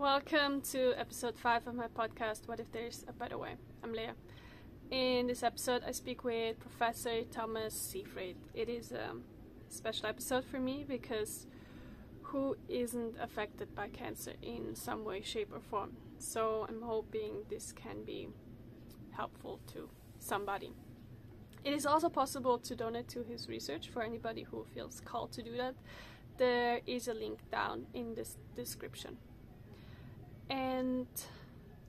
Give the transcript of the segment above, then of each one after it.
Welcome to episode 5 of my podcast, What If There's a Better Way? I'm Leah. In this episode, I speak with Professor Thomas Seyfried. It is a special episode for me because who isn't affected by cancer in some way, shape, or form? So I'm hoping this can be helpful to somebody. It is also possible to donate to his research for anybody who feels called to do that. There is a link down in this description. And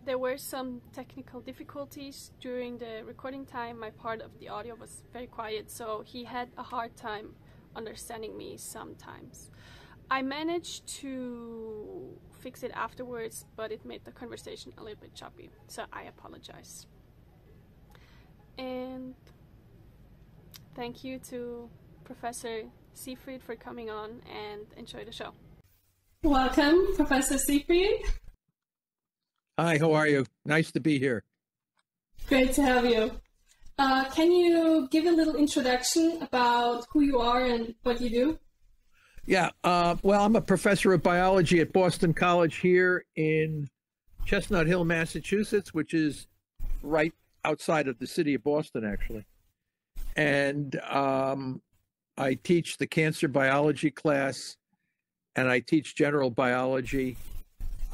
there were some technical difficulties during the recording time. My part of the audio was very quiet, so he had a hard time understanding me sometimes. I managed to fix it afterwards, but it made the conversation a little bit choppy, so I apologize. And thank you to Professor Seyfried for coming on and enjoy the show. Welcome, Professor Seyfried. Hi, how are you? Nice to be here. Great to have you. Uh, can you give a little introduction about who you are and what you do? Yeah, uh, well, I'm a professor of biology at Boston College here in Chestnut Hill, Massachusetts, which is right outside of the city of Boston, actually. And um, I teach the cancer biology class and I teach general biology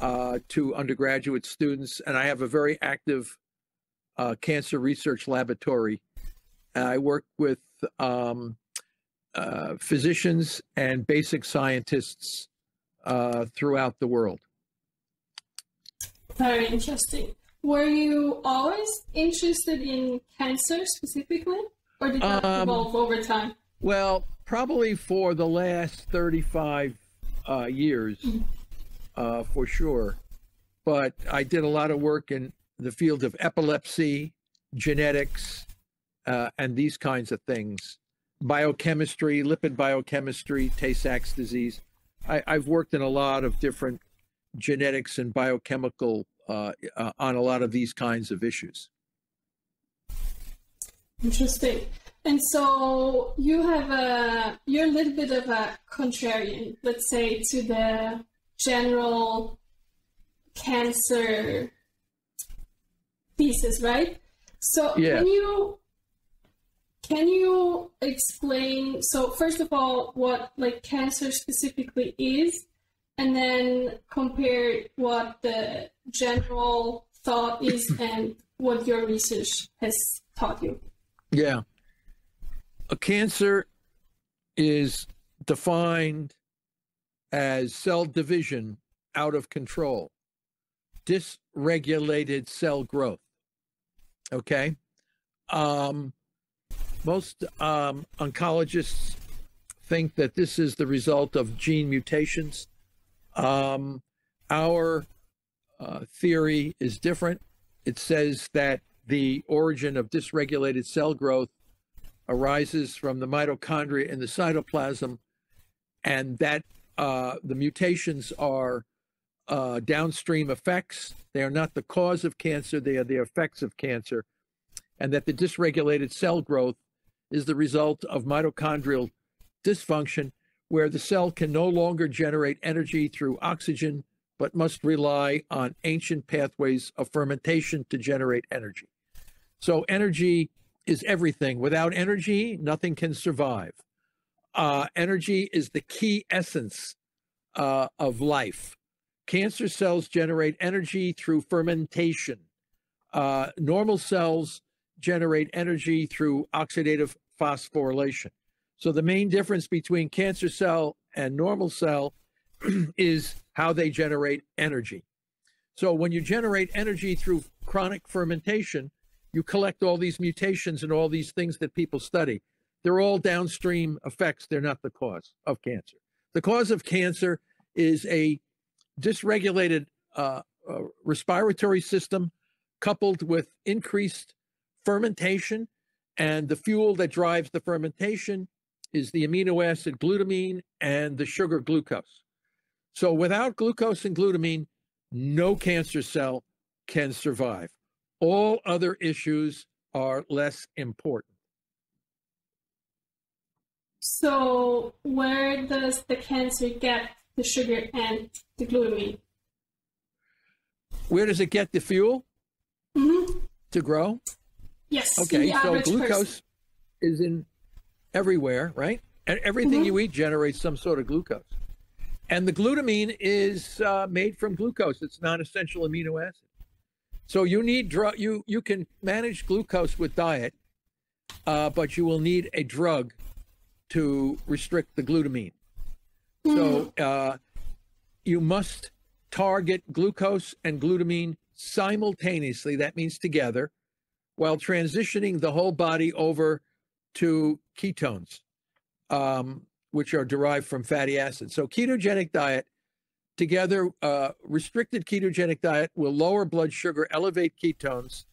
uh, to undergraduate students. And I have a very active uh, cancer research laboratory. I work with um, uh, physicians and basic scientists uh, throughout the world. Very interesting. Were you always interested in cancer specifically, or did that um, evolve over time? Well, probably for the last 35 uh, years, mm-hmm. Uh, for sure. But I did a lot of work in the field of epilepsy, genetics, uh, and these kinds of things biochemistry, lipid biochemistry, Tay Sachs disease. I, have worked in a lot of different genetics and biochemical uh, uh, on a lot of these kinds of issues. Interesting. And so you have a you're a little bit of a contrarian, let's say, to the general cancer thesis, right? So yeah. can you can you explain so first of all what like cancer specifically is and then compare what the general thought is and what your research has taught you? Yeah. A cancer is defined as cell division out of control, dysregulated cell growth. Okay. Um, most um, oncologists think that this is the result of gene mutations. Um, our uh, theory is different. It says that the origin of dysregulated cell growth arises from the mitochondria in the cytoplasm, and that uh, the mutations are uh, downstream effects. They are not the cause of cancer, they are the effects of cancer, and that the dysregulated cell growth is the result of mitochondrial dysfunction, where the cell can no longer generate energy through oxygen, but must rely on ancient pathways of fermentation to generate energy. So, energy is everything. Without energy, nothing can survive. Uh, energy is the key essence uh, of life. Cancer cells generate energy through fermentation. Uh, normal cells generate energy through oxidative phosphorylation. So the main difference between cancer cell and normal cell is how they generate energy. So when you generate energy through chronic fermentation, you collect all these mutations and all these things that people study. They're all downstream effects. They're not the cause of cancer. The cause of cancer is a dysregulated uh, uh, respiratory system coupled with increased fermentation. And the fuel that drives the fermentation is the amino acid glutamine and the sugar glucose. So without glucose and glutamine, no cancer cell can survive. All other issues are less important. So, where does the cancer get the sugar and the glutamine? where does it get the fuel Mm-hmm. to grow? Yes. Okay, so glucose person. is in everywhere, right? And everything Mhm. you eat generates some sort of glucose. And the glutamine is uh, made from glucose. It's non-essential amino acid. So you need drug. You you can manage glucose with diet, uh, but you will need a drug to restrict the glutamine. So uh, you must target glucose and glutamine simultaneously. That means together, while transitioning the whole body over to ketones, um, which are derived from fatty acids. So ketogenic diet together, uh, restricted ketogenic diet will lower blood sugar, elevate ketones,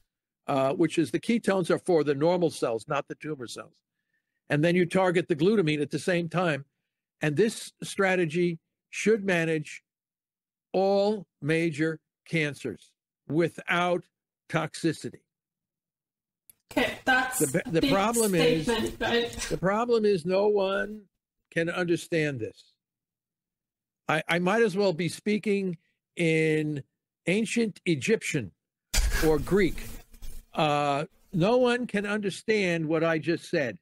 uh, which is the ketones are for the normal cells, not the tumor cells. And then you target the glutamine at the same time. And this strategy should manage all major cancers without toxicity. Okay, that's The- the problem is- right? The problem is no one can understand this. I, I might as well be speaking in ancient Egyptian or Greek. Uh, no one can understand what I just said.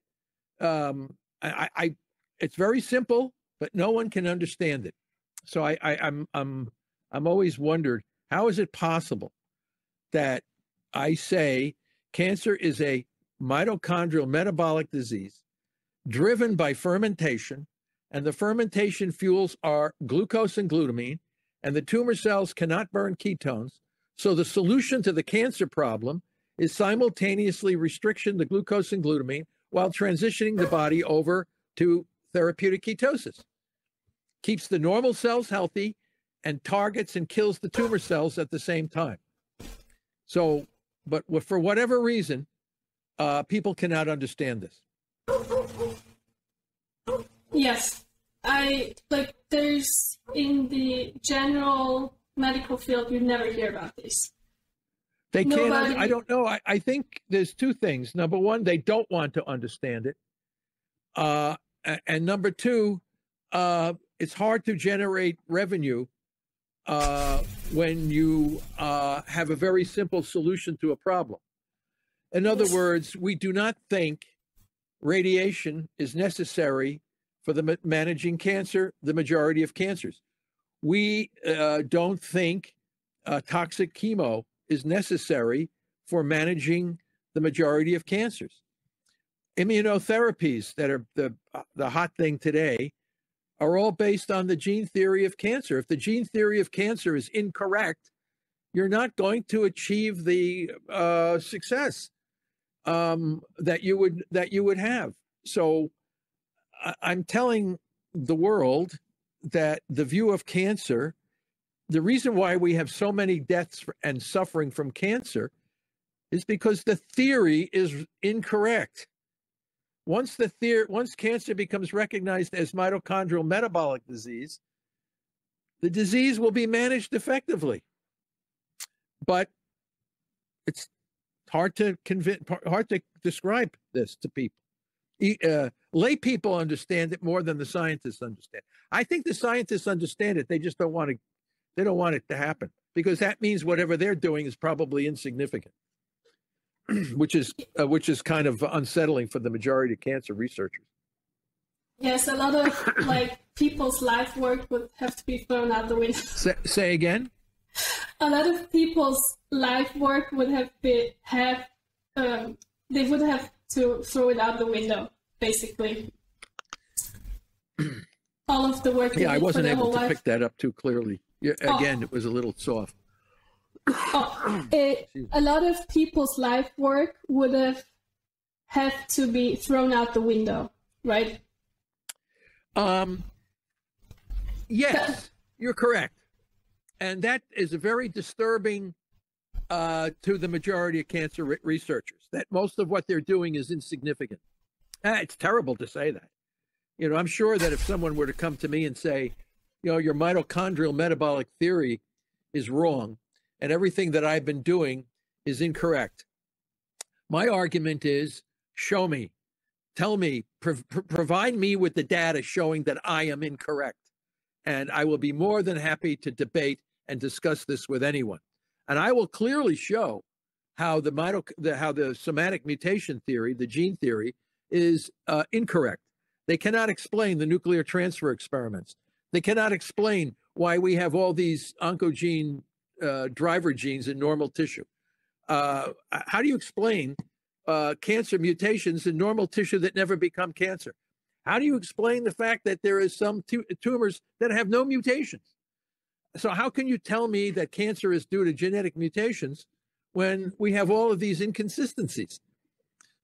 Um, I, I, it's very simple, but no one can understand it. So I, I, I'm, I'm, I'm always wondered how is it possible that I say cancer is a mitochondrial metabolic disease driven by fermentation, and the fermentation fuels are glucose and glutamine, and the tumor cells cannot burn ketones. So the solution to the cancer problem is simultaneously restriction to glucose and glutamine while transitioning the body over to therapeutic ketosis. Keeps the normal cells healthy and targets and kills the tumor cells at the same time. So, but for whatever reason, uh, people cannot understand this. Yes, I like. There's in the general medical field, you never hear about this. They can't. Nobody- I don't know. I, I think there's two things. Number one, they don't want to understand it. Uh, and number two, uh, it's hard to generate revenue uh, when you uh, have a very simple solution to a problem. In other words, we do not think radiation is necessary for the ma- managing cancer, the majority of cancers. We uh, don't think uh, toxic chemo is necessary for managing the majority of cancers. Immunotherapies that are the the hot thing today are all based on the gene theory of cancer. If the gene theory of cancer is incorrect, you're not going to achieve the uh, success um, that you would that you would have. So I, I'm telling the world that the view of cancer, the reason why we have so many deaths and suffering from cancer, is because the theory is incorrect. Once the theory, once cancer becomes recognized as mitochondrial metabolic disease, the disease will be managed effectively. But it's hard to convince, hard to describe this to people. Uh, lay people understand it more than the scientists understand. I think the scientists understand it. They just don't want to. They don't want it to happen because that means whatever they're doing is probably insignificant, which is uh, which is kind of unsettling for the majority of cancer researchers. Yes, a lot of like people's life work would have to be thrown out the window. Say, say again. A lot of people's life work would have been have um, they would have to throw it out the window, basically. All of the work. Yeah, I wasn't able to life. pick that up too clearly. Yeah, Oh. again, it was a little soft. Oh, it, a lot of people's life work would have have to be thrown out the window, right? Um, yes, you're correct, and that is a very disturbing uh, to the majority of cancer re- researchers. That most of what they're doing is insignificant. Ah, it's terrible to say that. You know, I'm sure that if someone were to come to me and say, you know, your mitochondrial metabolic theory is wrong, and everything that I've been doing is incorrect. My argument is, show me, tell me, prov- provide me with the data showing that I am incorrect. And I will be more than happy to debate and discuss this with anyone. And I will clearly show how the, mito- the how the somatic mutation theory, the gene theory, is uh, incorrect. They cannot explain the nuclear transfer experiments. They cannot explain why we have all these oncogene uh, driver genes in normal tissue. Uh, how do you explain uh, cancer mutations in normal tissue that never become cancer? How do you explain the fact that there is some tumors that have no mutations? So how can you tell me that cancer is due to genetic mutations when we have all of these inconsistencies?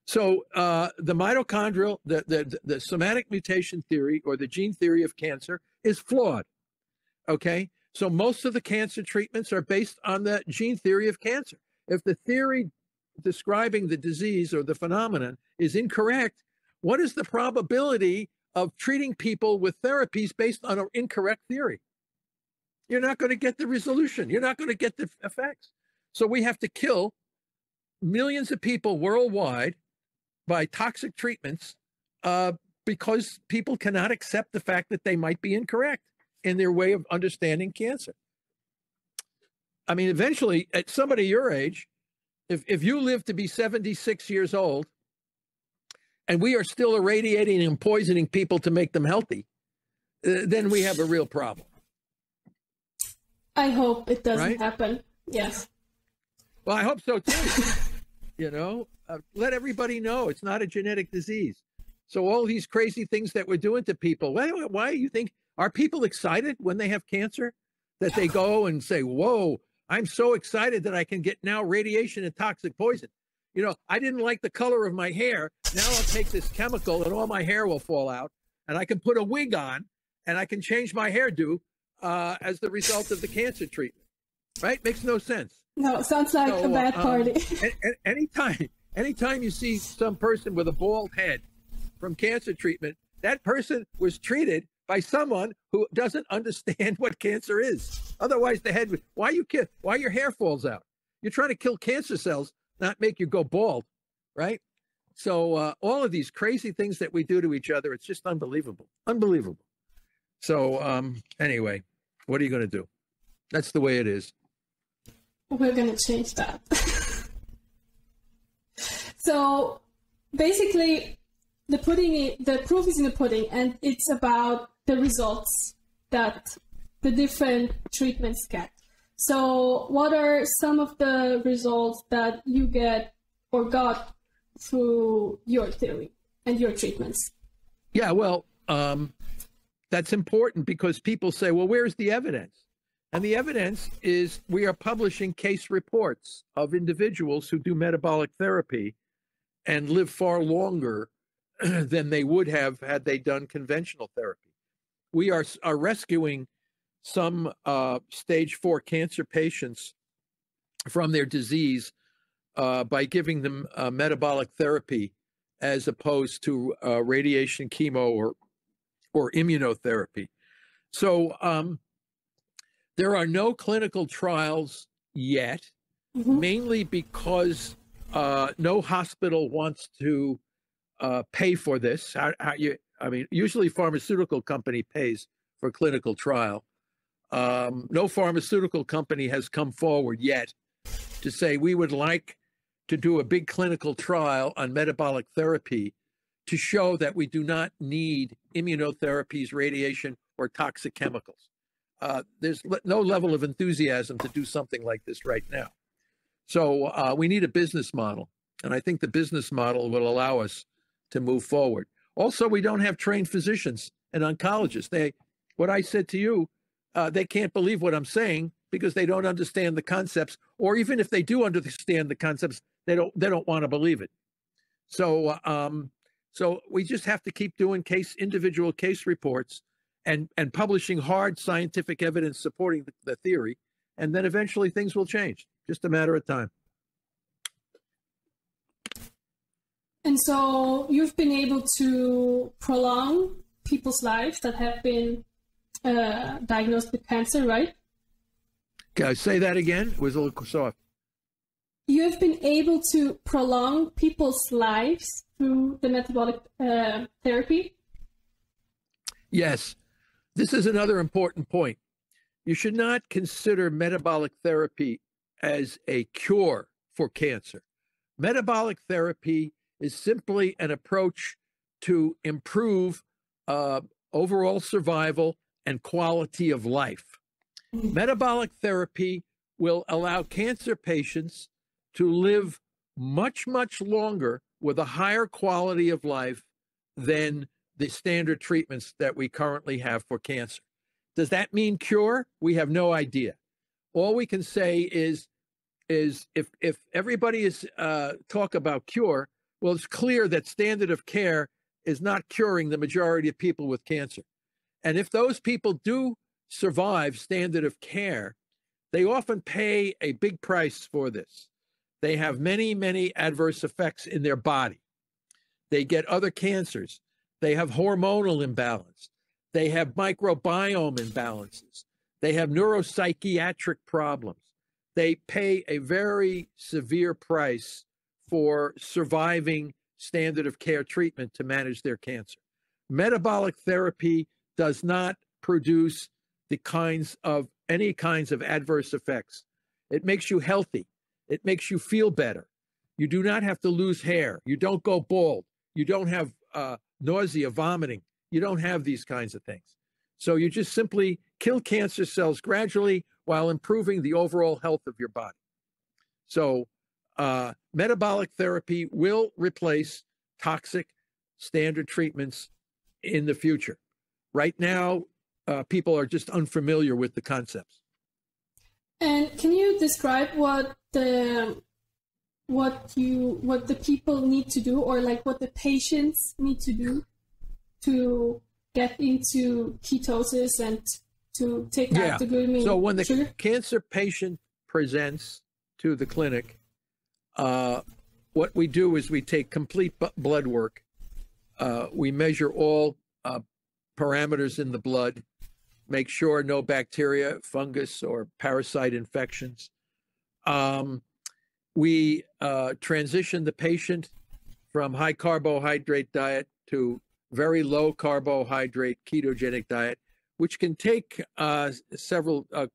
So uh, the mitochondrial, the, the, the somatic mutation theory or the gene theory of cancer is flawed. Okay, so most of the cancer treatments are based on the gene theory of cancer. If the theory describing the disease or the phenomenon is incorrect, what is the probability of treating people with therapies based on an incorrect theory? You're not going to get the resolution. You're not going to get the effects. So we have to kill millions of people worldwide by toxic treatments uh, because people cannot accept the fact that they might be incorrect in their way of understanding cancer. I mean, eventually, at somebody your age, if, if you live to be 76 years old and we are still irradiating and poisoning people to make them healthy, uh, then we have a real problem. I hope it doesn't right? happen. Yes. Well, I hope so too. you know, uh, let everybody know it's not a genetic disease. So all these crazy things that we're doing to people, why, why you think are people excited when they have cancer that they go and say, "Whoa, I'm so excited that I can get now radiation and toxic poison." You know, I didn't like the color of my hair. Now I'll take this chemical and all my hair will fall out, and I can put a wig on, and I can change my hairdo uh, as the result of the cancer treatment. Right? Makes no sense. No, sounds like so, a bad um, party. Anytime, anytime you see some person with a bald head from cancer treatment, that person was treated by someone who doesn't understand what cancer is. Otherwise, the head would. Why you kill? Why your hair falls out? You're trying to kill cancer cells, not make you go bald, right? So uh, all of these crazy things that we do to each other, it's just unbelievable, unbelievable. So um, anyway, what are you going to do? That's the way it is. We're going to change that. so basically, the pudding, the proof is in the pudding, and it's about the results that the different treatments get. So, what are some of the results that you get or got through your theory and your treatments? Yeah, well, um, that's important because people say, well, where's the evidence? And the evidence is we are publishing case reports of individuals who do metabolic therapy and live far longer than they would have had they done conventional therapy. We are, are rescuing some uh, stage four cancer patients from their disease uh, by giving them uh, metabolic therapy as opposed to uh, radiation, chemo, or or immunotherapy. So um, there are no clinical trials yet, mm-hmm. mainly because uh, no hospital wants to uh, pay for this. How, how you, I mean, usually pharmaceutical company pays for clinical trial. Um, no pharmaceutical company has come forward yet to say we would like to do a big clinical trial on metabolic therapy to show that we do not need immunotherapies, radiation, or toxic chemicals. Uh, there's no level of enthusiasm to do something like this right now. So uh, we need a business model. And I think the business model will allow us to move forward. Also, we don't have trained physicians and oncologists. They, what I said to you, uh, they can't believe what I'm saying because they don't understand the concepts, or even if they do understand the concepts, they don't they don't want to believe it. So, um, so we just have to keep doing case individual case reports and and publishing hard scientific evidence supporting the, the theory, and then eventually things will change. Just a matter of time. And so you've been able to prolong people's lives that have been uh, diagnosed with cancer, right? Can I say that again? It was a little soft. You have been able to prolong people's lives through the metabolic uh, therapy. Yes, this is another important point. You should not consider metabolic therapy as a cure for cancer. Metabolic therapy is simply an approach to improve uh, overall survival and quality of life. Metabolic therapy will allow cancer patients to live much, much longer with a higher quality of life than the standard treatments that we currently have for cancer. Does that mean cure? We have no idea. All we can say is, is if if everybody is uh, talk about cure, well, it's clear that standard of care is not curing the majority of people with cancer. And if those people do survive standard of care, they often pay a big price for this. They have many, many adverse effects in their body. They get other cancers. They have hormonal imbalance. They have microbiome imbalances. They have neuropsychiatric problems. They pay a very severe price for surviving standard of care treatment to manage their cancer. Metabolic therapy does not produce the kinds of any kinds of adverse effects. It makes you healthy. It makes you feel better. You do not have to lose hair. You don't go bald. You don't have uh, nausea, vomiting. You don't have these kinds of things. So you just simply kill cancer cells gradually while improving the overall health of your body. So uh, metabolic therapy will replace toxic standard treatments in the future. Right now, uh, people are just unfamiliar with the concepts. And can you describe what the what you what the people need to do, or like what the patients need to do to get into ketosis and to take yeah. out the glutamine? So when the sugar? cancer patient presents to the clinic, uh, what we do is we take complete blood work. Uh, we measure all uh, parameters in the blood, make sure no bacteria, fungus, or parasite infections. Um, we uh, transition the patient from high carbohydrate diet to very low carbohydrate ketogenic diet, which can take uh, several, uh,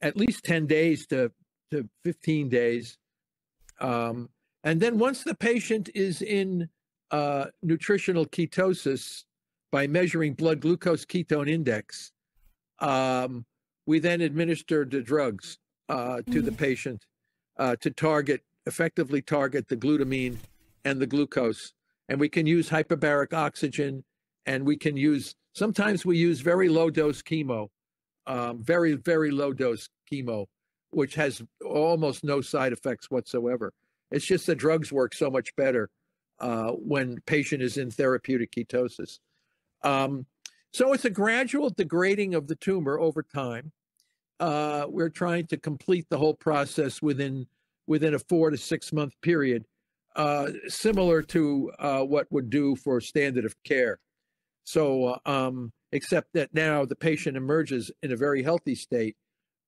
at least 10 days to, to 15 days. Um, and then once the patient is in uh, nutritional ketosis by measuring blood glucose ketone index, um, we then administer the drugs uh, to the mm. patient uh, to target, effectively target the glutamine and the glucose. And we can use hyperbaric oxygen and we can use, sometimes we use very low dose chemo, um, very, very low dose chemo which has almost no side effects whatsoever. It's just the drugs work so much better uh, when patient is in therapeutic ketosis. Um, so it's a gradual degrading of the tumor over time. Uh, we're trying to complete the whole process within within a four to six month period, uh, similar to uh, what would do for standard of care. So, uh, um, except that now the patient emerges in a very healthy state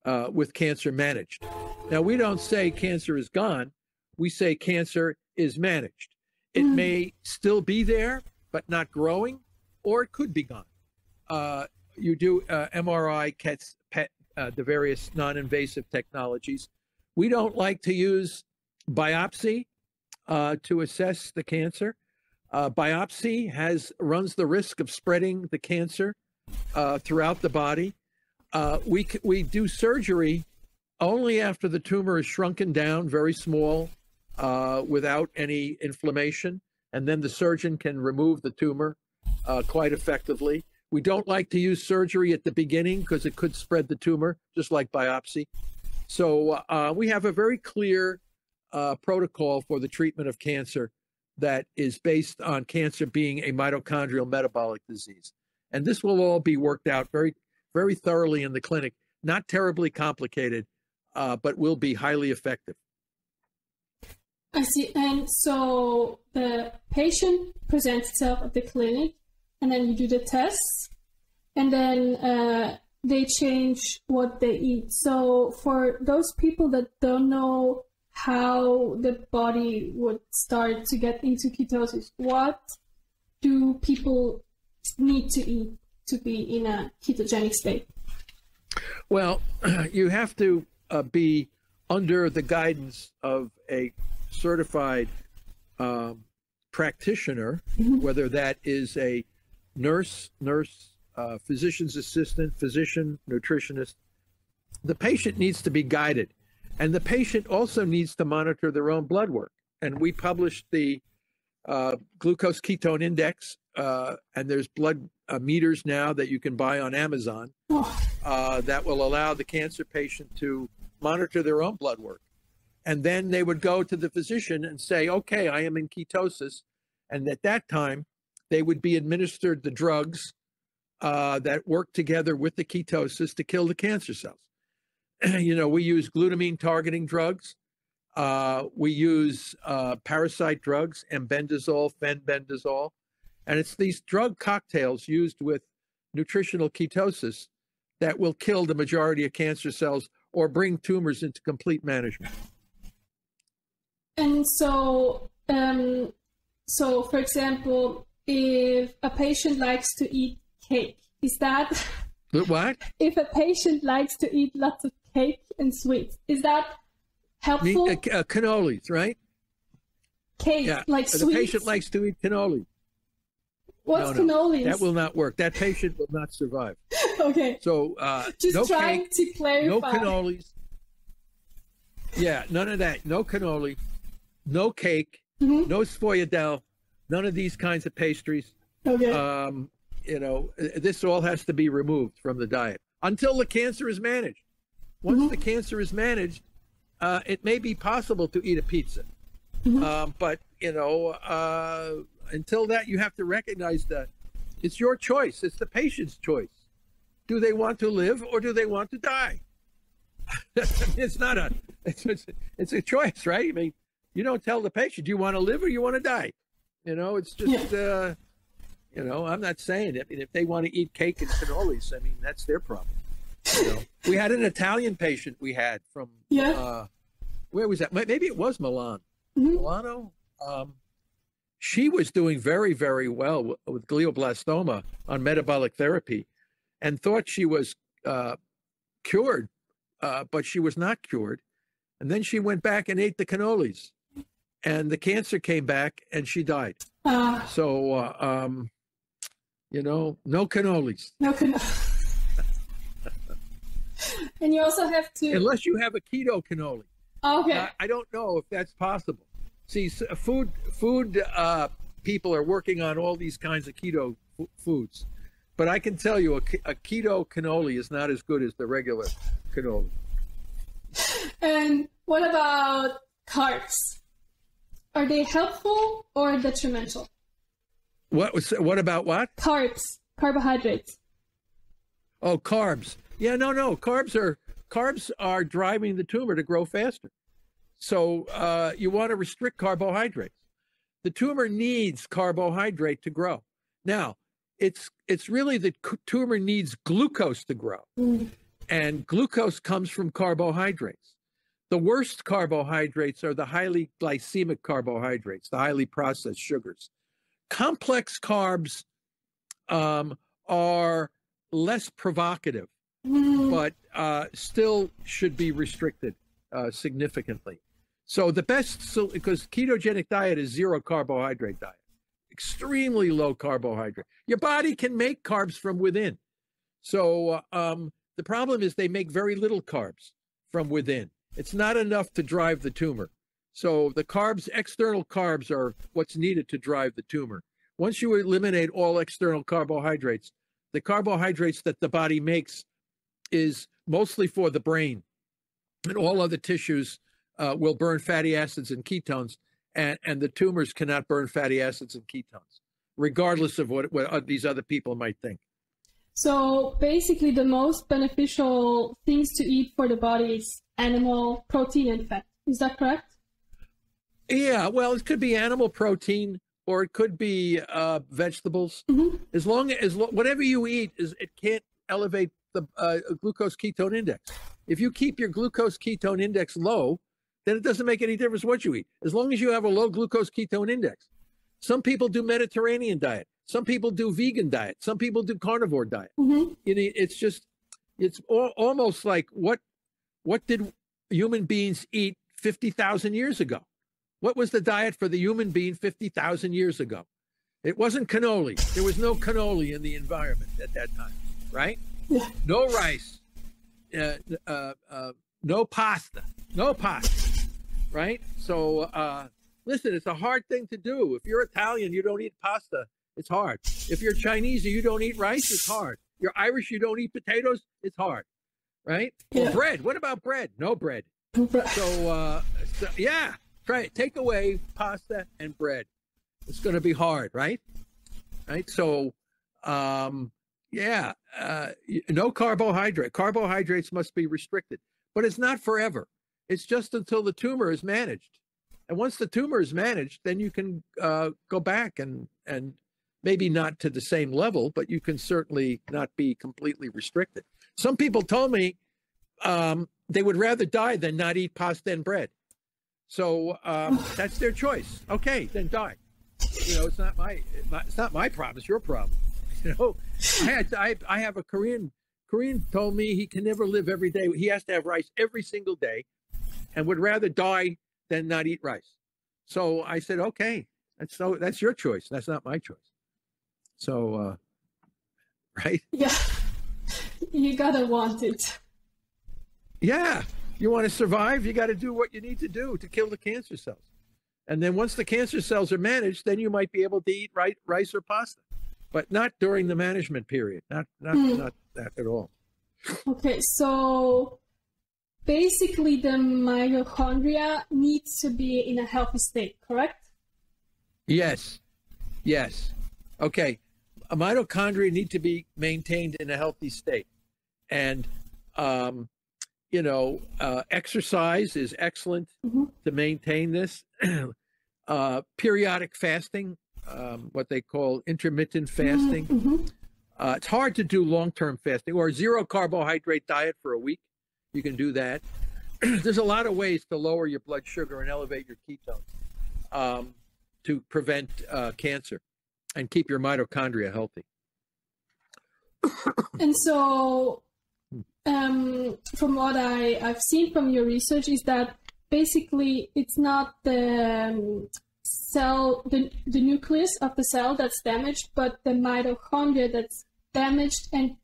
uh, with cancer managed. Now, we don't say cancer is gone, we say cancer is managed. It mm. may still be there, but not growing, or it could be gone. Uh, you do uh, MRI, CAT, PET, uh, the various non invasive technologies. We don't like to use biopsy uh, to assess the cancer. Uh, biopsy has runs the risk of spreading the cancer throughout the body. Uh, we we do surgery only after the tumor is shrunken down, very small, uh, without any inflammation, and then the surgeon can remove the tumor uh, quite effectively. We don't like to use surgery at the beginning because it could spread the tumor, just like biopsy. So uh, we have a very clear uh, protocol for the treatment of cancer that is based on cancer being a mitochondrial metabolic disease. And this will all be worked out very very thoroughly in the clinic. Not terribly complicated, uh, but will be highly effective. I see. And so the patient presents itself at the clinic, and then you do the tests, and then uh, they change what they eat. So for those people that don't know how the body would start to get into ketosis, what do people need to eat to be in a ketogenic state? Well, you have to uh, be under the guidance of a certified um, practitioner, whether that is a nurse, nurse, uh, physician's assistant, physician, nutritionist. The patient needs to be guided, and the patient also needs to monitor their own blood work. And we published the uh, glucose ketone index, uh, and there's blood uh, meters now that you can buy on Amazon uh, that will allow the cancer patient to monitor their own blood work. And then they would go to the physician and say, okay, I am in ketosis. And at that time, they would be administered the drugs uh, that work together with the ketosis to kill the cancer cells. you know, we use glutamine targeting drugs. Uh, we use uh, parasite drugs, mebendazole, fenbendazole. And it's these drug cocktails used with nutritional ketosis that will kill the majority of cancer cells or bring tumors into complete management. And so, um, so for example, if a patient likes to eat cake, is that what? If a patient likes to eat lots of cake and sweets, is that helpful? Uh, cannolis, right? Cake, yeah. like the sweets. patient likes to eat cannoli. What's no, no, cannolis? That will not work. That patient will not survive. okay. So uh, Just no trying cake, to clarify. no cannolis. Yeah, none of that. No cannoli, no cake, Mhm. no sfogliatelle, none of these kinds of pastries. Okay. Um, you know, this all has to be removed from the diet until the cancer is managed. Once Mhm. the cancer is managed, uh, it may be possible to eat a pizza. Mhm. Um, but, you know, uh, until that, you have to recognize that it's your choice. It's the patient's choice. Do they want to live or do they want to die? it's not a, it's, it's, it's a choice, right? I mean, you don't tell the patient, do you want to live or you want to die? You know, it's just, uh, you know, I'm not saying it. I mean, if they want to eat cake and cannolis, I mean, that's their problem. You know, we had an Italian patient we had from, Yeah. uh, where was that? Maybe it was Milan. Mhm. Milano. Um, she was doing very, very well with, with glioblastoma on metabolic therapy and thought she was uh, cured, uh, but she was not cured. And then she went back and ate the cannolis, and the cancer came back and she died. Ah, So, uh, um, you know, no cannolis no cannolis. and you also have to. unless you have a keto cannoli. okay. I don't know if that's possible. See, food food uh, people are working on all these kinds of keto foods, but I can tell you a, a keto cannoli is not as good as the regular cannoli. And what about carbs? Are they helpful or detrimental? What was what about what? Carbs, carbohydrates. Oh, carbs. Yeah, no, no. Carbs are carbs are driving the tumor to grow faster. So uh, you want to restrict carbohydrates. The tumor needs carbohydrate to grow. Now, it's it's really the tumor needs glucose to grow, and glucose comes from carbohydrates. The worst carbohydrates are the highly glycemic carbohydrates, the highly processed sugars. Complex carbs um, are less provocative but uh, still should be restricted uh, significantly. So the best, so because ketogenic diet is zero carbohydrate diet, extremely low carbohydrate. Your body can make carbs from within. So uh, um, the problem is they make very little carbs from within. It's not enough to drive the tumor. So the carbs, external carbs, are what's needed to drive the tumor. Once you eliminate all external carbohydrates, the carbohydrates that the body makes is mostly for the brain, and all other tissues uh, will burn fatty acids and ketones, and, and the tumors cannot burn fatty acids and ketones, regardless of what, what these other people might think. So basically, the most beneficial things to eat for the body is animal protein and fat. Is that correct? Yeah, well, it could be animal protein or it could be uh, vegetables. Mhm. As long as lo- whatever you eat is it can't elevate the uh, glucose ketone index. If you keep your glucose ketone index low, then it doesn't make any difference what you eat. As long as you have a low glucose ketone index. Some people do Mediterranean diet. Some people do vegan diet. Some people do carnivore diet. Mm-hmm. You know, it's just it's al- almost like what what did human beings eat 50,000 years ago? What was the diet for the human being 50,000 years ago? It wasn't cannoli. There was no cannoli in the environment at that time, right? No rice, uh, uh, uh, no pasta, no pasta, right? So, uh, listen, it's a hard thing to do. If you're Italian, you don't eat pasta, it's hard. If you're Chinese and you don't eat rice, it's hard. You're Irish, you don't eat potatoes, it's hard, right? Or Yeah. bread. What about bread? No bread. So, uh, so yeah, try take away pasta and bread. It's going to be hard, right? Right. So, um, yeah, uh, no carbohydrate. Carbohydrates must be restricted, but it's not forever. It's just until the tumor is managed, and once the tumor is managed, then you can uh, go back and and maybe not to the same level, but you can certainly not be completely restricted. Some people told me um, they would rather die than not eat pasta and bread. So um, that's their choice. Okay, then die. You know, it's not my, it's not my problem. It's your problem. You know, I had I, I have a Korean Korean told me he can never live every day. He has to have rice every single day, and would rather die than not eat rice. So I said, okay, that's so that's your choice. That's not my choice. So, uh, right? Yeah. You gotta want it. Yeah, you want to survive, you got to do what you need to do to kill the cancer cells. And then once the cancer cells are managed, then you might be able to eat ri- rice or pasta, but not during the management period. Not not Hmm. not that at all. Okay, so basically the mitochondria needs to be in a healthy state, correct? Yes, yes. Okay, mitochondria need to be maintained in a healthy state, and um, you know, uh, exercise is excellent Mhm. to maintain this. uh, periodic fasting, um, what they call intermittent fasting. Mhm. Uh, it's hard to do long-term fasting or zero carbohydrate diet for a week. You can do that. There's a lot of ways to lower your blood sugar and elevate your ketones um, to prevent uh, cancer and keep your mitochondria healthy. And so, um, from what I, I've seen from your research, is that basically it's not the um, cell, the, the nucleus of the cell that's damaged, but the mitochondria that's damaged. And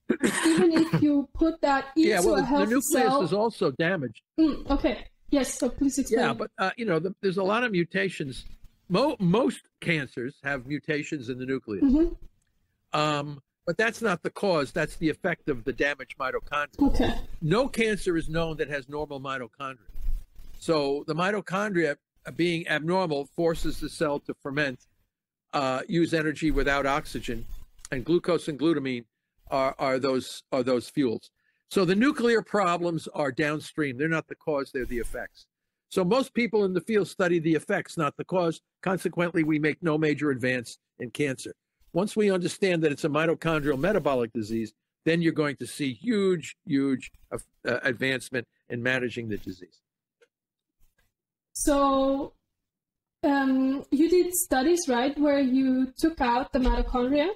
even if you put that into yeah, well, a the, the healthy nucleus cell, is also damaged. Mm, okay, yes. So please explain. Yeah, but uh, you know, the, there's a lot of mutations. Mo- most cancers have mutations in the nucleus. Mhm. Um, but that's not the cause. That's the effect of the damaged mitochondria. Okay. no cancer is known that has normal mitochondria. So the mitochondria uh, being abnormal forces the cell to ferment, uh, use energy without oxygen, and glucose and glutamine are, are those are those fuels. So the nuclear problems are downstream. They're not the cause, they're the effects. So most people in the field study the effects, not the cause. Consequently, we make no major advance in cancer. Once we understand that it's a mitochondrial metabolic disease, then you're going to see huge, huge uh, uh, advancement in managing the disease. So, um, you did studies, right, where you took out the mitochondria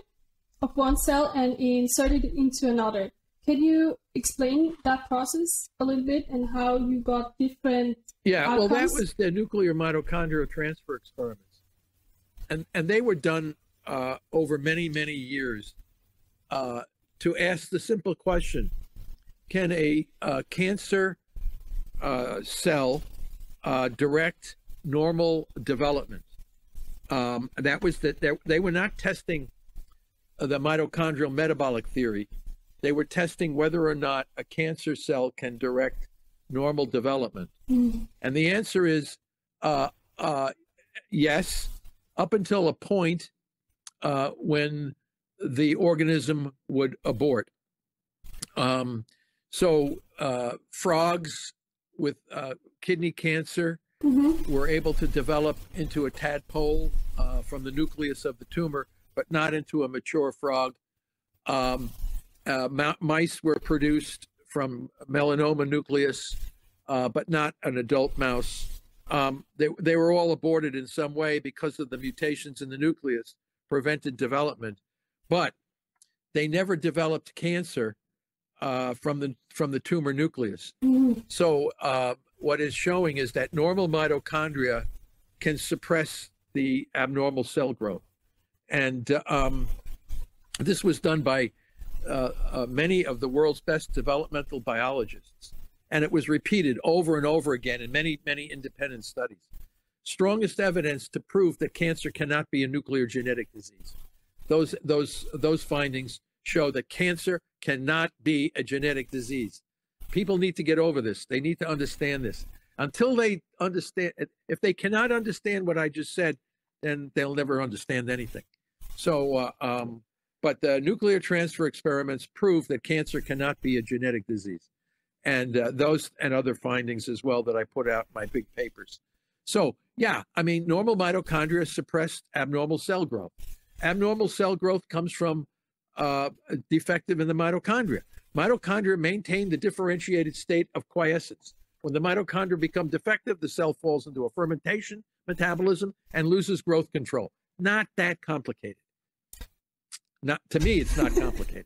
of one cell and inserted it into another. Can you explain that process a little bit and how you got different? Yeah, well, that was the nuclear mitochondrial transfer experiments, and and they were done uh, over many many years uh, to ask the simple question: Can a uh, cancer uh, cell uh, direct normal development? Um, that was that they, they were not testing the mitochondrial metabolic theory. They were testing whether or not a cancer cell can direct normal development. Mm, And the answer is uh, uh, yes, up until a point uh, when the organism would abort. Um, so uh, frogs with uh, kidney cancer mhm, were able to develop into a tadpole uh, from the nucleus of the tumor, but not into a mature frog. Um, uh, mice were produced from melanoma nucleus, uh, but not an adult mouse. Um, they, they were all aborted in some way because of the mutations in the nucleus prevented development, but they never developed cancer uh, from the from the tumor nucleus. mhm. So uh, what is showing is that normal mitochondria can suppress the abnormal cell growth. And um, this was done by uh, uh, many of the world's best developmental biologists. And it was repeated over and over again in many, many independent studies. Strongest evidence to prove that cancer cannot be a nuclear genetic disease. Those, those, those findings show that cancer cannot be a genetic disease. People need to get over this. They need to understand this. Until they understand, if they cannot understand what I just said, then they'll never understand anything. So, uh, um, but the nuclear transfer experiments prove that cancer cannot be a genetic disease. And uh, those and other findings as well that I put out in my big papers. So, yeah, I mean, normal mitochondria suppress abnormal cell growth. Abnormal cell growth comes from uh, defective in the mitochondria. Mitochondria maintain the differentiated state of quiescence. When the mitochondria become defective, the cell falls into a fermentation metabolism and loses growth control. Not that complicated. Not to me, it's not complicated.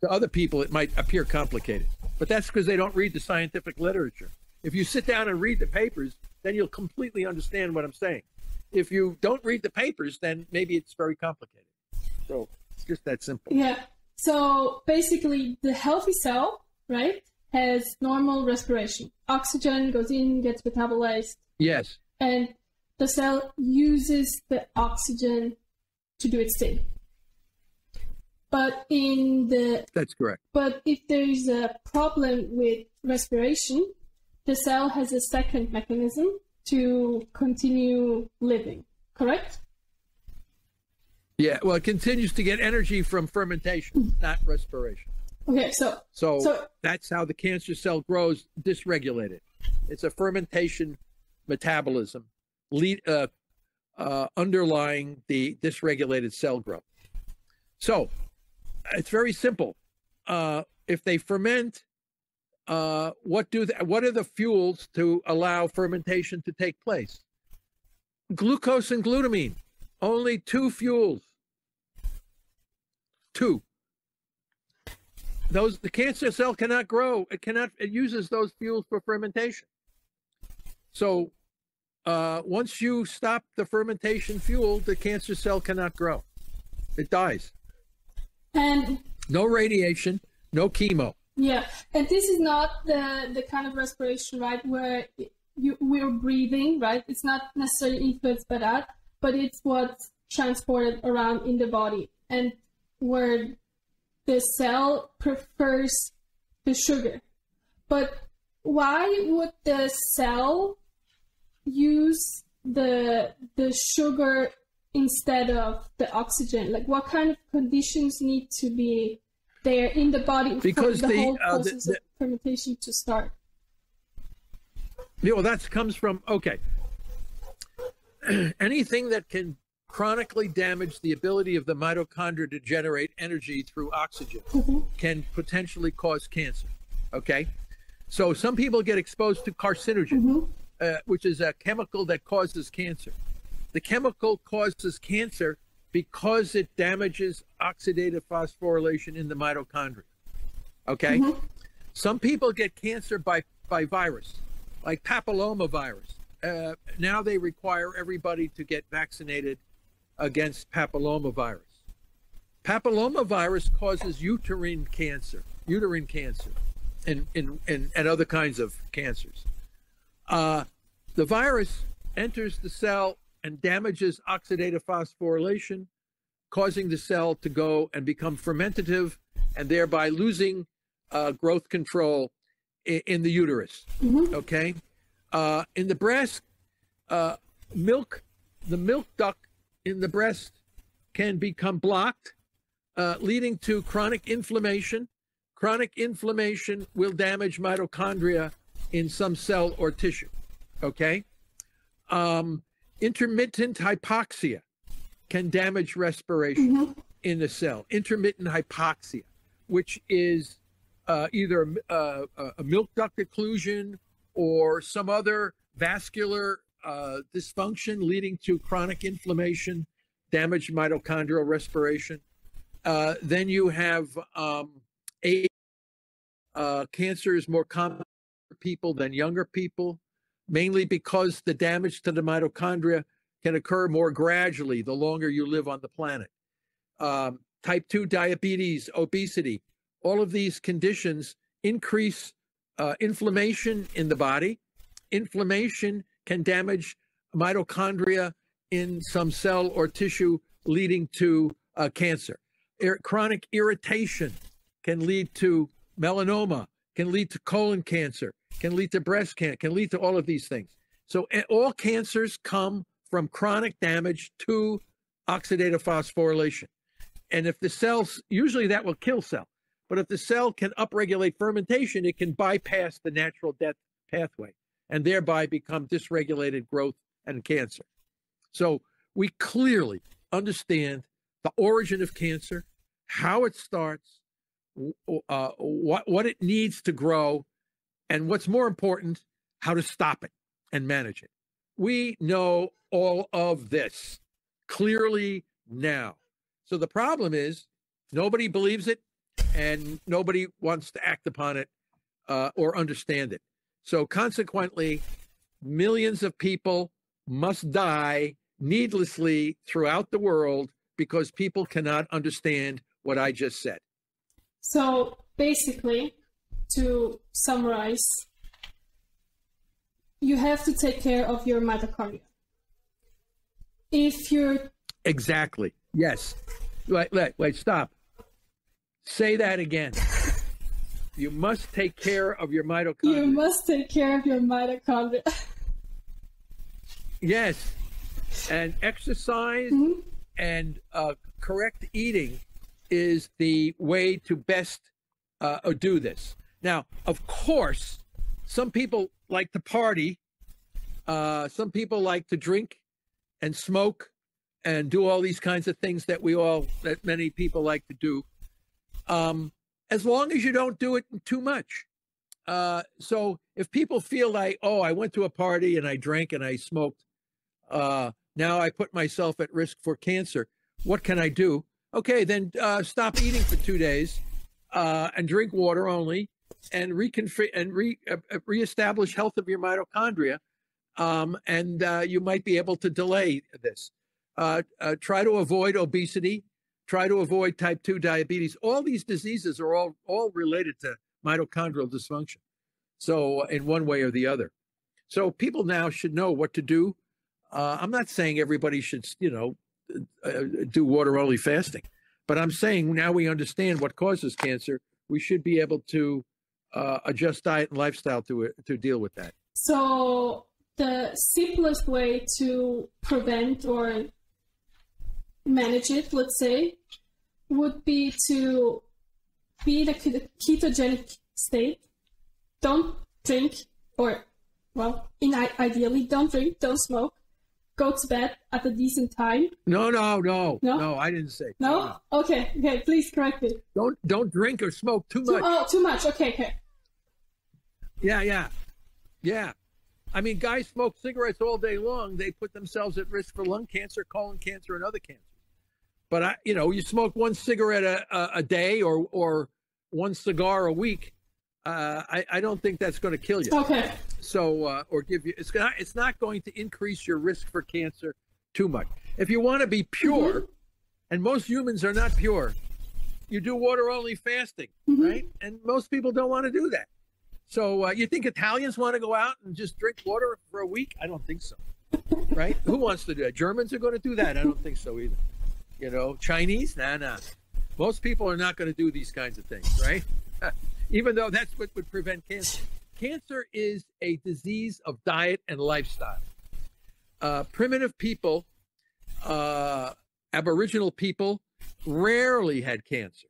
to other people, it might appear complicated, but that's because they don't read the scientific literature. If you sit down and read the papers, then you'll completely understand what I'm saying. If you don't read the papers, then maybe it's very complicated. So it's just that simple. Yeah. So basically, the healthy cell, right, has normal respiration. Oxygen goes in, gets metabolized. Yes. And the cell uses the oxygen to do its thing. But in the That's correct. But if there is a problem with respiration, the cell has a second mechanism to continue living, correct? Yeah, well, it continues to get energy from fermentation, not respiration. Okay, so So, So- that's how the cancer cell grows dysregulated. It's a fermentation metabolism lead, uh, uh, underlying the dysregulated cell growth. So it's very simple. Uh, if they ferment, uh, what do they, what are the fuels to allow fermentation to take place? Glucose and glutamine. Only two fuels. Two those the cancer cell cannot grow it cannot it uses those fuels for fermentation so uh, once you stop the fermentation fuel the cancer cell cannot grow it dies and no radiation no chemo yeah, and this is not the the kind of respiration, right, where you we're breathing, right? It's not necessarily influenced by that, but it's what's transported around in the body, and where the cell prefers the sugar. But why would the cell use the the sugar instead of the oxygen? Like, what kind of conditions need to be there in the body Because for the, the, whole uh, process the- of fermentation to start? Yeah, well that comes from okay. Anything that can chronically damage the ability of the mitochondria to generate energy through oxygen can potentially cause cancer okay? So some people get exposed to carcinogen uh, which is a chemical that causes cancer the chemical causes cancer because it damages oxidative phosphorylation in the mitochondria okay some people get cancer by by virus like papillomavirus uh, now they require everybody to get vaccinated against papillomavirus. Papillomavirus causes uterine cancer, uterine cancer, and, and, and, and other kinds of cancers. Uh, the virus enters the cell and damages oxidative phosphorylation, causing the cell to go and become fermentative and thereby losing uh, growth control in, in the uterus. Okay? Uh, in the breast, uh, milk, the milk duct in the breast can become blocked, uh, leading to chronic inflammation. Chronic inflammation will damage mitochondria in some cell or tissue. Okay? Um, intermittent hypoxia can damage respiration in the cell. Intermittent hypoxia, which is uh, either uh, a- a milk duct occlusion or some other vascular uh, dysfunction leading to chronic inflammation, damaged mitochondrial respiration. Uh, then you have um, a uh, cancer is more common people than younger people, mainly because the damage to the mitochondria can occur more gradually the longer you live on the planet. Um, type 2 diabetes, obesity, all of these conditions increase uh, inflammation in the body. Inflammation can damage mitochondria in some cell or tissue, leading to uh, cancer. Ir- chronic irritation can lead to melanoma, can lead to colon cancer, can lead to breast cancer, can lead to all of these things. So all cancers come from chronic damage to oxidative phosphorylation. And if the cells, usually that will kill cell, but if the cell can upregulate fermentation, it can bypass the natural death pathway and thereby become dysregulated growth and cancer. So we clearly understand the origin of cancer, how it starts, uh, what, what it needs to grow, and what's more important, how to stop it and manage it. We know all of this clearly now. So the problem is nobody believes it and nobody wants to act upon it uh, or understand it. So consequently, millions of people must die needlessly throughout the world because people cannot understand what I just said. So basically, to summarize, you have to take care of your mitochondria. If you're exactly yes, wait, wait, wait, stop. Say that again. You must take care of your mitochondria. You must take care of your mitochondria. yes, and exercise mm-hmm. and uh, correct eating is the way to best uh, do this. Now, of course, some people like to party. Uh, some people like to drink and smoke and do all these kinds of things that we all, that many people like to do. Um, as long as you don't do it too much. Uh, so if people feel like, oh, I went to a party and I drank and I smoked, uh, now I put myself at risk for cancer. What can I do? Okay, then uh, stop eating for two days uh, and drink water only, and reconfigure and re uh, uh, reestablish health of your mitochondria, um, and uh, you might be able to delay this. Uh, uh, try to avoid obesity. Try to avoid type two diabetes. All these diseases are all all related to mitochondrial dysfunction. So in one way or the other. So people now should know what to do. I'm not saying everybody should, you know, uh, do water only fasting. But I'm saying now we understand what causes cancer. We should be able to uh, adjust diet and lifestyle to it, to deal with that. So the simplest way to prevent or manage it, let's say, would be to be in a ketogenic state. Don't drink, or well, in ideally, don't drink, don't smoke, go to bed at a decent time? No, no, no, no. No, I didn't say. No? no. Okay, okay. Please correct me. Don't don't drink or smoke too much. Too, oh, too much. Okay, okay. Yeah, yeah, yeah. I mean, guys smoke cigarettes all day long. They put themselves at risk for lung cancer, colon cancer, and other cancers. But I, you know, you smoke one cigarette a, a, a day or or one cigar a week. Uh, I, I don't think that's going to kill you. Okay. So, uh, or give you, it's not, it's not going to increase your risk for cancer too much. If you want to be pure, mm-hmm. and most humans are not pure, you do water only fasting, mm-hmm. right? And most people don't want to do that. So, uh, you think Italians want to go out and just drink water for a week? I don't think so, right? Who wants to do that? Germans are going to do that? I don't think so either. You know, Chinese? Nah, nah. Most people are not going to do these kinds of things, right? even though that's what would prevent cancer. Cancer is a disease of diet and lifestyle. Uh, primitive people, uh, Aboriginal people, rarely had cancer.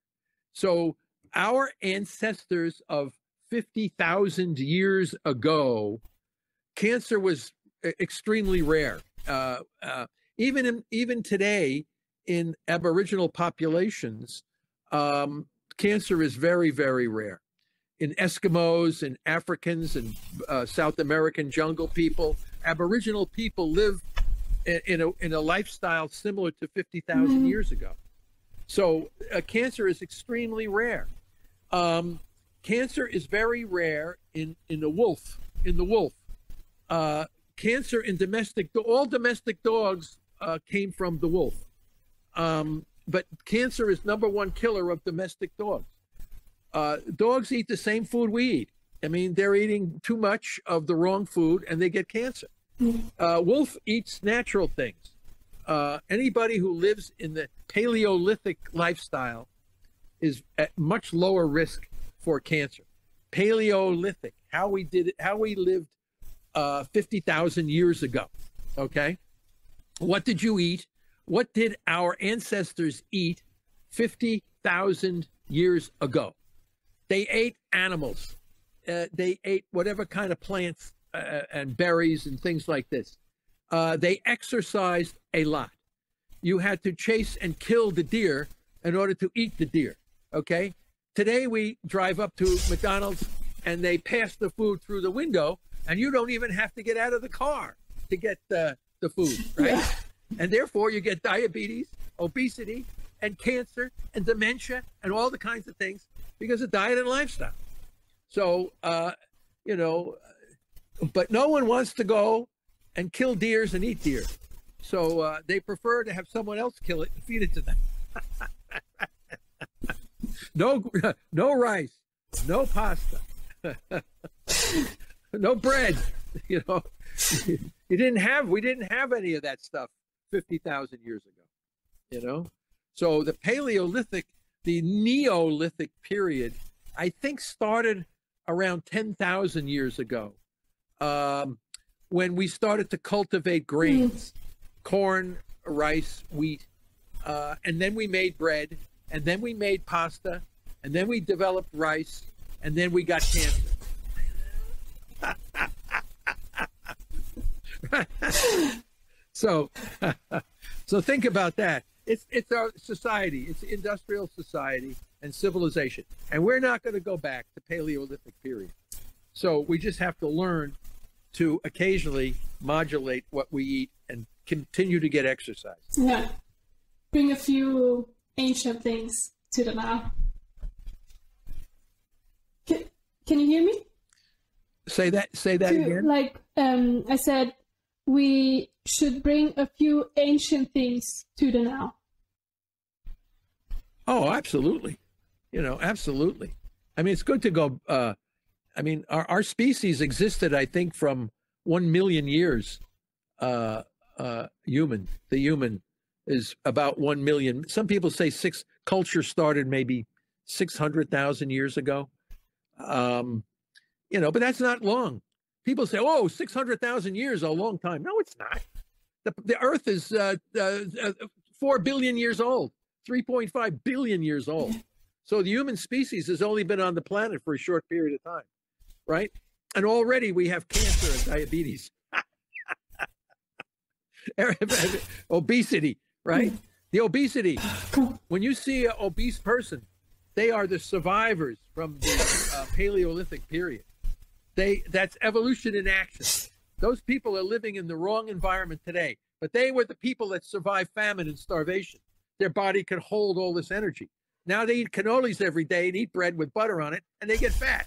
So our ancestors of 50,000 years ago, cancer was extremely rare. Uh, uh, even in, even today, in Aboriginal populations, um, cancer is very, very rare in Eskimos and Africans and uh, South American jungle people, Aboriginal people live in, in, a, in a lifestyle similar to 50,000 mm-hmm. years ago. So uh, cancer is extremely rare. Um, cancer is very rare in in the wolf. In the wolf, uh, cancer in domestic all domestic dogs uh, came from the wolf. Um, but cancer is number one killer of domestic dogs. Uh, dogs eat the same food we eat. I mean, they're eating too much of the wrong food and they get cancer. Uh, wolf eats natural things. Uh, anybody who lives in the Paleolithic lifestyle is at much lower risk for cancer. Paleolithic, how we did it, how we lived uh, 50,000 years ago. Okay. What did you eat? What did our ancestors eat 50,000 years ago? They ate animals. Uh, they ate whatever kind of plants uh, and berries and things like this. Uh, they exercised a lot. You had to chase and kill the deer in order to eat the deer. Okay. Today we drive up to McDonald's and they pass the food through the window, and you don't even have to get out of the car to get the, the food, right? Yeah. And therefore, you get diabetes, obesity, and cancer, and dementia, and all the kinds of things because of diet and lifestyle. So, uh, you know, but no one wants to go and kill deers and eat deer. So uh, they prefer to have someone else kill it and feed it to them. no, no rice, no pasta, no bread. You know, you didn't have. We didn't have any of that stuff fifty thousand years ago. You know, so the Paleolithic, the Neolithic period, I think started around ten thousand years ago, um, when we started to cultivate grains, corn, rice, wheat, uh, and then we made bread, and then we made pasta, and then we developed rice, and then we got cancer. so, so think about that. It's it's our society. It's industrial society and civilization, and we're not going to go back to Paleolithic period. So we just have to learn to occasionally modulate what we eat and continue to get exercise. Yeah, bring a few ancient things to the now. Can, can you hear me? Say that. Say that to, again. Like um, I said, we should bring a few ancient things to the now. Oh, absolutely. You know, absolutely. I mean, it's good to go. Uh, I mean, our, our species existed, I think, from one million years. Uh, uh, human, the human is about one million. Some people say six. Culture started maybe six hundred thousand years ago. Um, you know, but that's not long. People say, "Oh, 600,000 years a long time." No, it's not. The, the Earth is uh, uh, uh, 4 billion years old, 3.5 billion years old. So the human species has only been on the planet for a short period of time, right? And already we have cancer and diabetes, obesity, right? The obesity. When you see an obese person, they are the survivors from the uh, Paleolithic period. They that's evolution in action. Those people are living in the wrong environment today, but they were the people that survived famine and starvation. Their body could hold all this energy. Now they eat cannolis every day and eat bread with butter on it, and they get fat.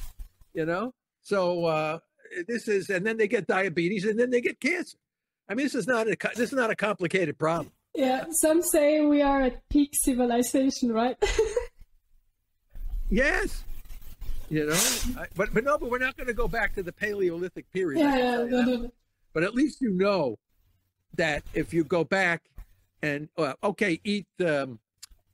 You know, so uh, this is, and then they get diabetes, and then they get cancer. I mean, this is not a this is not a complicated problem. Yeah, some say we are at peak civilization, right? yes, you know, I, but but no, but we're not going to go back to the Paleolithic period. Yeah, yeah, But at least you know that if you go back and uh, okay, eat. Um,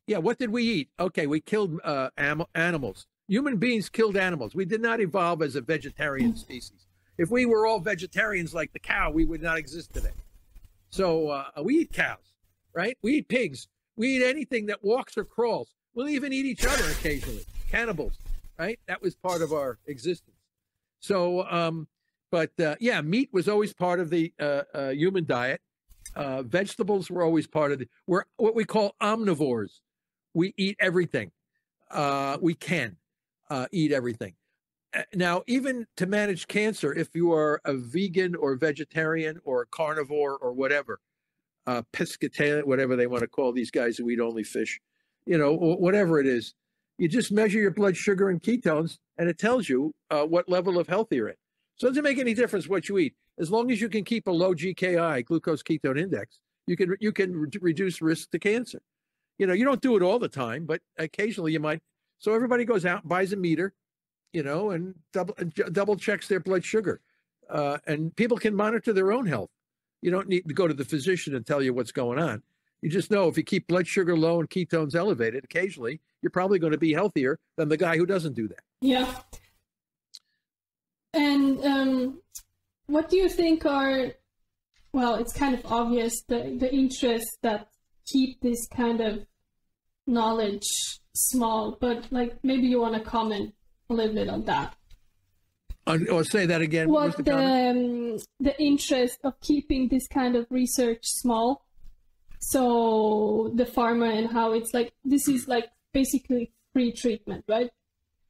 yeah, what did we eat? Okay, we killed uh, am- animals. Human beings killed animals. We did not evolve as a vegetarian species. If we were all vegetarians like the cow, we would not exist today. So uh, we eat cows, right? We eat pigs. We eat anything that walks or crawls. We'll even eat each other occasionally. Cannibals right? That was part of our existence. So, um, but uh, yeah, meat was always part of the uh, uh, human diet. Uh, vegetables were always part of the. We're what we call omnivores. We eat everything. Uh, we can uh, eat everything. Now, even to manage cancer, if you are a vegan or vegetarian or a carnivore or whatever, uh, pescatarian, whatever they want to call these guys who eat only fish, you know, whatever it is, You just measure your blood sugar and ketones, and it tells you uh, what level of health you're in. So it doesn't make any difference what you eat, as long as you can keep a low GKI, glucose ketone index. You can you can re- reduce risk to cancer. You know, you don't do it all the time, but occasionally you might. So everybody goes out, buys a meter, you know, and double double checks their blood sugar, uh, and people can monitor their own health. You don't need to go to the physician and tell you what's going on. You just know if you keep blood sugar low and ketones elevated occasionally, you're probably going to be healthier than the guy who doesn't do that. Yeah. And um, what do you think are, well, it's kind of obvious the, the interests that keep this kind of knowledge small, but like maybe you want to comment a little bit on that. Or say that again. What the, the, um, the interest of keeping this kind of research small? So the pharma and how it's like this is like basically free treatment, right?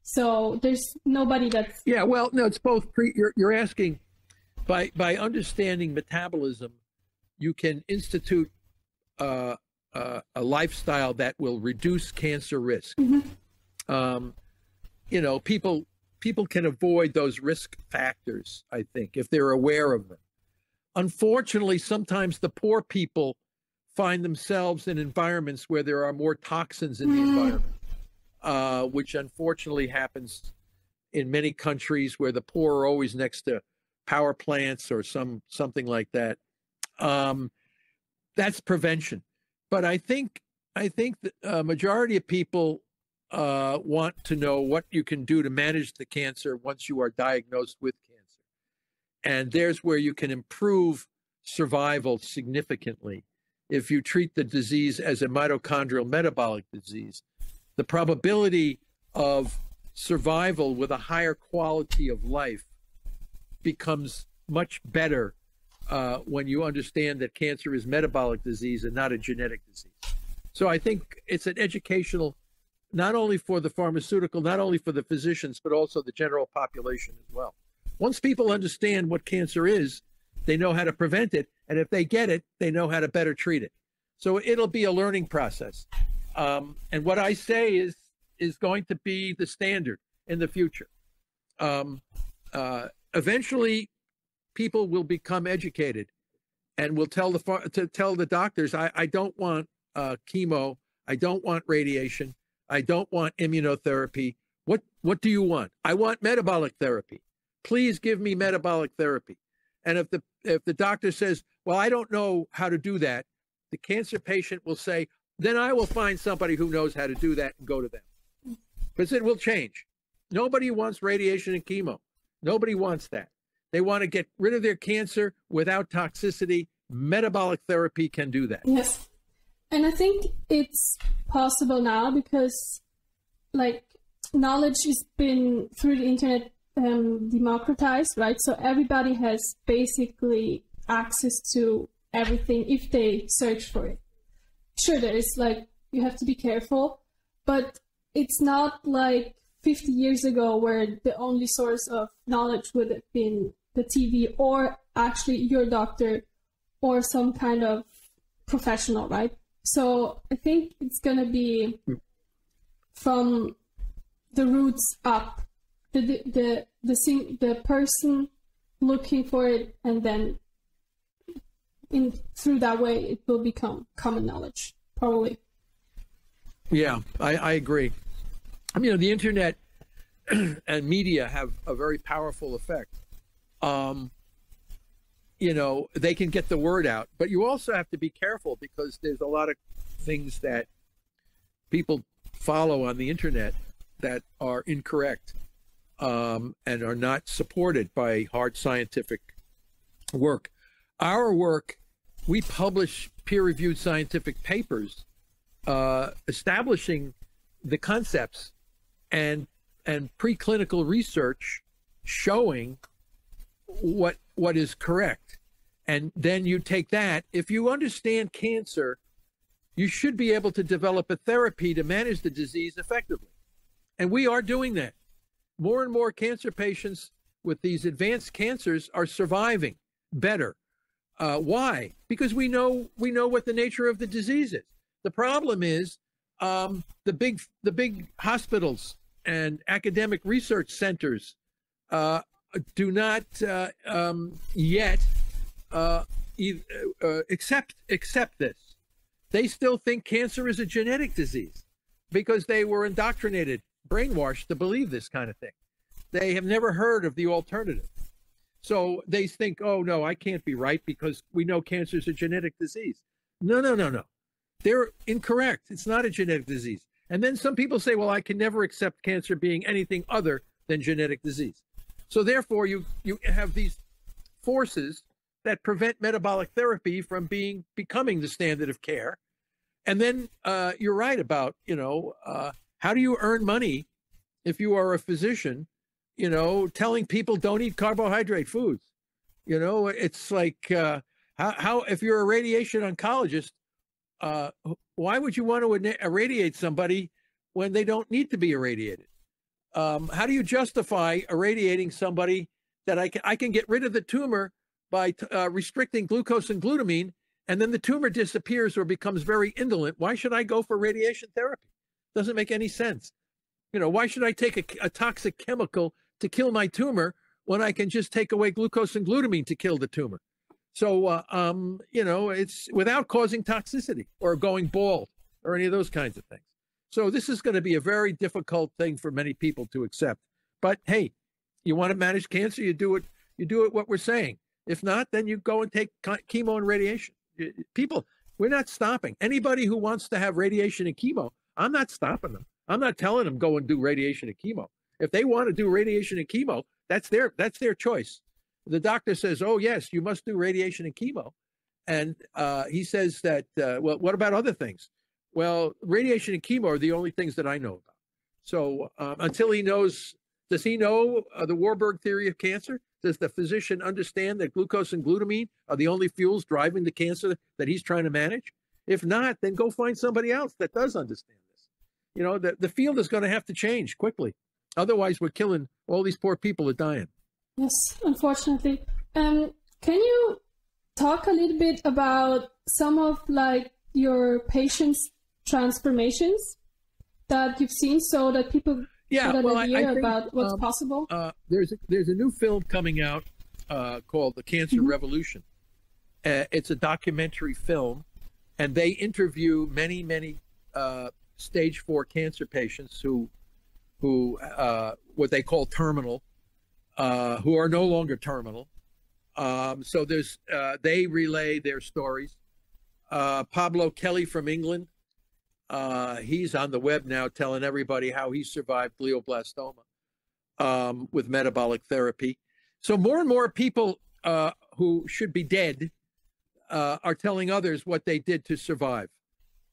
So there's nobody that's yeah. Well, no, it's both. Pre, you're you're asking by by understanding metabolism, you can institute uh, uh, a lifestyle that will reduce cancer risk. Mm-hmm. Um, you know, people people can avoid those risk factors. I think if they're aware of them. Unfortunately, sometimes the poor people find themselves in environments where there are more toxins in the Mm. environment, uh, which unfortunately happens in many countries where the poor are always next to power plants or some something like that. Um, that's prevention, but I think I think the uh, majority of people uh, want to know what you can do to manage the cancer once you are diagnosed with cancer, and there's where you can improve survival significantly if you treat the disease as a mitochondrial metabolic disease. The probability of survival with a higher quality of life becomes much better uh, when you understand that cancer is metabolic disease and not a genetic disease. So I think it's an educational, not only for the pharmaceutical, not only for the physicians, but also the general population as well. Once people understand what cancer is, they know how to prevent it, and if they get it, they know how to better treat it. So it'll be a learning process. Um, and what I say is is going to be the standard in the future. Um, uh, eventually, people will become educated, and will tell the to tell the doctors, I, I don't want uh, chemo, I don't want radiation, I don't want immunotherapy. What what do you want? I want metabolic therapy. Please give me metabolic therapy. And if the if the doctor says, well, I don't know how to do that, the cancer patient will say, then I will find somebody who knows how to do that and go to them. Because it will change. Nobody wants radiation and chemo. Nobody wants that. They want to get rid of their cancer without toxicity. Metabolic therapy can do that. Yes. And I think it's possible now because like knowledge has been through the internet um, democratized, right? So everybody has basically access to everything if they search for it. Sure, there is like, you have to be careful, but it's not like 50 years ago where the only source of knowledge would have been the TV or actually your doctor or some kind of professional, right? So I think it's gonna be from the roots up, the the the the, person looking for it, and then in through that way it will become common knowledge, probably. Yeah, I, I agree. I mean, you know, the internet and media have a very powerful effect. Um, you know, they can get the word out, but you also have to be careful because there's a lot of things that people follow on the internet that are incorrect um, and are not supported by hard scientific work. Our work, we publish peer reviewed scientific papers uh, establishing the concepts and and preclinical research showing what what is correct. And then you take that. If you understand cancer you should be able to develop a therapy to manage the disease effectively. And we are doing that more and more cancer patients with these advanced cancers are surviving better. Uh, why? Because we know we know what the nature of the disease is. The problem is um, the big the big hospitals and academic research centers uh, do not uh, um, yet uh, uh, accept accept this. They still think cancer is a genetic disease because they were indoctrinated, brainwashed to believe this kind of thing. They have never heard of the alternative. So they think, oh no, I can't be right because we know cancer is a genetic disease. No, no, no, no. They're incorrect. It's not a genetic disease. And then some people say, well, I can never accept cancer being anything other than genetic disease. So therefore, you you have these forces that prevent metabolic therapy from being becoming the standard of care. And then uh, you're right about you know uh, how do you earn money if you are a physician, you know, telling people don't eat carbohydrate foods. You know, it's like uh, how, how if you're a radiation oncologist, uh, why would you want to irradiate somebody when they don't need to be irradiated? Um, how do you justify irradiating somebody that I can I can get rid of the tumor by uh, restricting glucose and glutamine, and then the tumor disappears or becomes very indolent? Why should I go for radiation therapy? Doesn't make any sense. You know, why should I take a, a toxic chemical to kill my tumor when I can just take away glucose and glutamine to kill the tumor? So, uh, um, you know, it's without causing toxicity or going bald or any of those kinds of things. So, this is going to be a very difficult thing for many people to accept. But hey, you want to manage cancer, you do it. You do it what we're saying. If not, then you go and take chemo and radiation. People, we're not stopping anybody who wants to have radiation and chemo. I'm not stopping them. I'm not telling them go and do radiation and chemo. If they want to do radiation and chemo, that's their that's their choice the doctor says, "Oh yes, you must do radiation and chemo," and uh, he says that, uh, "Well, what about other things?" Well, radiation and chemo are the only things that I know about. So um, until he knows, does he know uh, the Warburg theory of cancer? Does the physician understand that glucose and glutamine are the only fuels driving the cancer that he's trying to manage? If not, then go find somebody else that does understand. You know, the, the field is going to have to change quickly. Otherwise, we're killing all these poor people are dying. Yes, unfortunately. Um, can you talk a little bit about some of like your patients' transformations that you've seen, so that people yeah, get well, an idea I, I think, about what's um, possible? Uh, there's a, there's a new film coming out uh, called The Cancer mm-hmm. Revolution. Uh, it's a documentary film, and they interview many many uh, stage four cancer patients who who uh, what they call terminal uh, who are no longer terminal. Um, so there's uh, they relay their stories. Uh, Pablo Kelly from England, uh, he's on the web now telling everybody how he survived glioblastoma um, with metabolic therapy. So more and more people uh, who should be dead are telling others what they did to survive,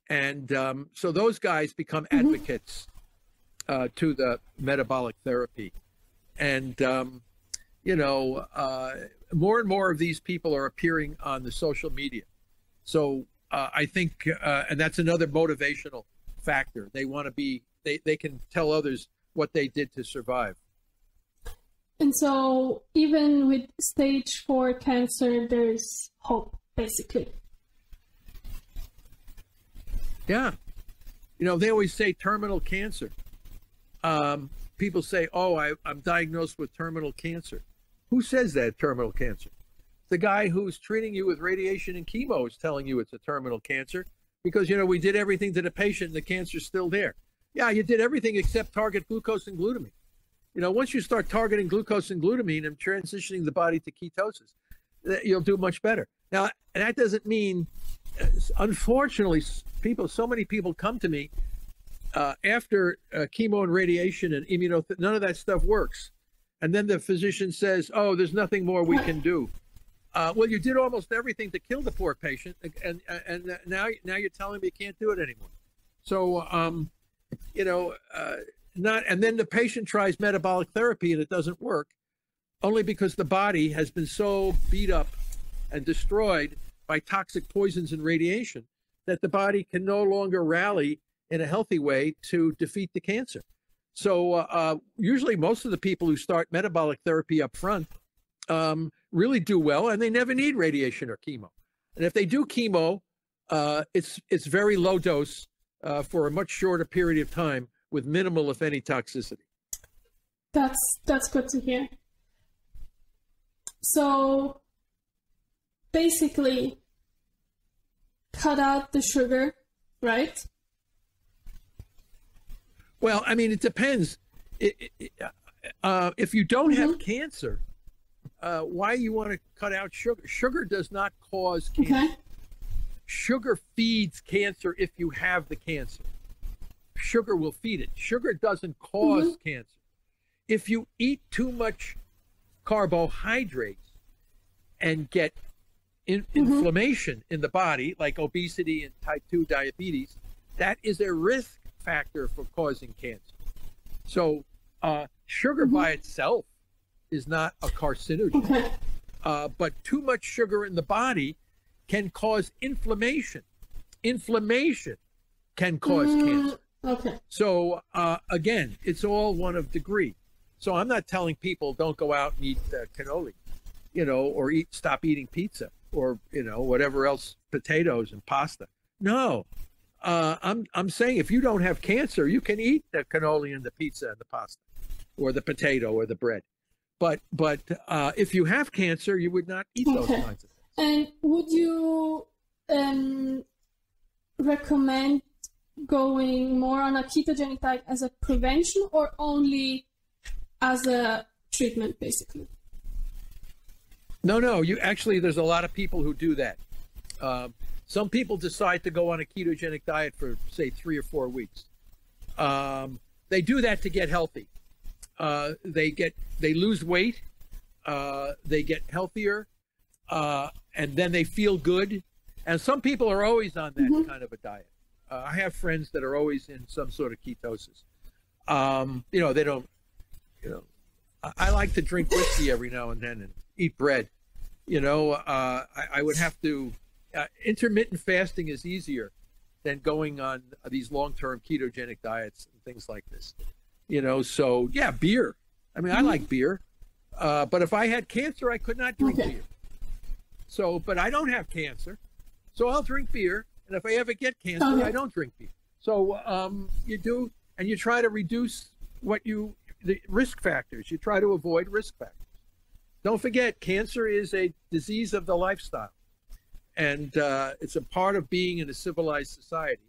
and um, so those guys become mm-hmm. advocates to the metabolic therapy and um, you know, uh, more and more of these people are appearing on the social media. So uh, I think, uh, and that's another motivational factor. They want to be, they, they can tell others what they did to survive. And so, even with stage four cancer, there's hope, basically. Yeah. You know, they always say terminal cancer. Um, people say, "Oh, I, I'm diagnosed with terminal cancer." Who says that terminal cancer? The guy who's treating you with radiation and chemo is telling you it's a terminal cancer because you know we did everything to the patient and the cancer's still there. Yeah, you did everything except target glucose and glutamine. You know, once you start targeting glucose and glutamine and transitioning the body to ketosis, you'll do much better. Now, that doesn't mean, unfortunately, people, so many people come to me uh, after uh, chemo and radiation and immunotherapy, none of that stuff works. And then the physician says, "Oh, there's nothing more we can do." Uh, well, you did almost everything to kill the poor patient, and and now now you're telling me you can't do it anymore. So, um, you know, uh, not and then the patient tries metabolic therapy and it doesn't work, only because the body has been so beat up and destroyed by toxic poisons and radiation that the body can no longer rally in a healthy way to defeat the cancer. So uh, uh, usually, most of the people who start metabolic therapy up front um, really do well, and they never need radiation or chemo. And if they do chemo, uh, it's it's very low dose uh, for a much shorter period of time with minimal, if any, toxicity. That's that's good to hear. So basically, cut out the sugar, right? Well, I mean, it depends. It, it, uh, if you don't have mm-hmm. cancer, uh, why you want to cut out sugar? Sugar does not cause cancer. Okay. Sugar feeds cancer if you have the cancer. Sugar will feed it. Sugar doesn't because mm-hmm. cancer. If you eat too much carbohydrates and get in, mm-hmm. inflammation in the body, like obesity and type 2 diabetes, that is a risk factor for causing cancer. So, uh, sugar mm-hmm. by itself is not a carcinogen, uh, but too much sugar in the body can cause inflammation. Inflammation can cause mm, cancer. Okay. So uh, again, it's all one of degree. So I'm not telling people don't go out and eat uh, cannoli, you know, or eat stop eating pizza or you know whatever else potatoes and pasta. No, uh, I'm I'm saying if you don't have cancer, you can eat the cannoli and the pizza and the pasta, or the potato or the bread. But but uh, if you have cancer, you would not eat those kinds of things. And would you um, recommend going more on a ketogenic diet as a prevention or only as a treatment, basically? No, no. You actually, there's a lot of people who do that. Uh, some people decide to go on a ketogenic diet for, say, three or four weeks. Um, they do that to get healthy. Uh, they get they lose weight, uh, they get healthier, uh, and then they feel good. And some people are always on that mm-hmm. kind of a diet. Uh, I have friends that are always in some sort of ketosis. Um, you know, they don't. You know, I, I, like to drink whiskey every now and then and eat bread. You know, uh, I, I, would have to. Uh, intermittent fasting is easier than going on these long-term ketogenic diets and things like this. You know, so yeah, beer. I mean, I mm-hmm. like beer, uh, but if I had cancer, I could not drink okay. beer. So, but I don't have cancer, so I'll drink beer. And if I ever get cancer, okay. I don't drink beer. So um, you do, and you try to reduce what you the risk factors. You try to avoid risk factors. Don't forget, cancer is a disease of the lifestyle, and uh, it's a part of being in a civilized society.